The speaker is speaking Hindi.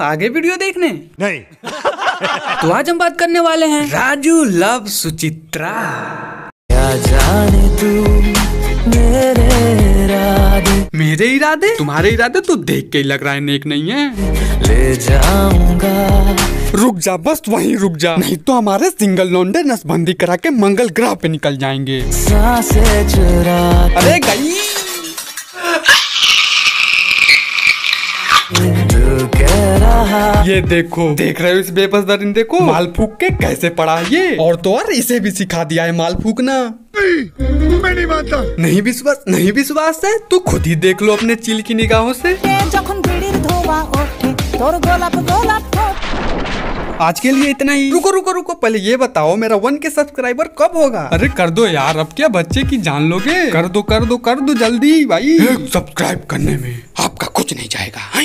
आगे वीडियो देखने? नहीं। तो आज हम बात करने वाले हैं। राजू लव सुचित्रा। क्या जाने तू मेरे इरादे? मेरे इरादे? तुम्हारे इरादे तो देख के ही लग रहा है नेक नहीं है। ले जाऊँगा। रुक जा बस वहीं रुक जा। नहीं तो हमारे सिंगल लौंडे नसबंदी करा के मंगल ग्रह पे निकल जाएँगे। साँसें चुरा अरे गई। ये देखो। देख रहे हो इस बेबस दरिंदे को माल फूक के कैसे पड़ा ये? और तो और इसे भी सिखा दिया है माल फूकना नहीं मैं नहीं मानता। नहीं विश्वास नहीं विश्वास है? तू खुद ही देख लो अपने चिल की निगाहों से। आज के लिए इतना ही। रुको रुको रुको पहले ये बताओ मेरा वन के सब्सक्राइबर कब होगा? अरे कर दो यार अब क्या बच्चे की जान लोगे? कर दो कर दो कर दो जल्दी भाई। सब्सक्राइब करने में आपका कुछ नहीं जाएगा। हाँ।